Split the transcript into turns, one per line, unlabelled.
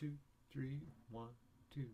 two, three, one, two.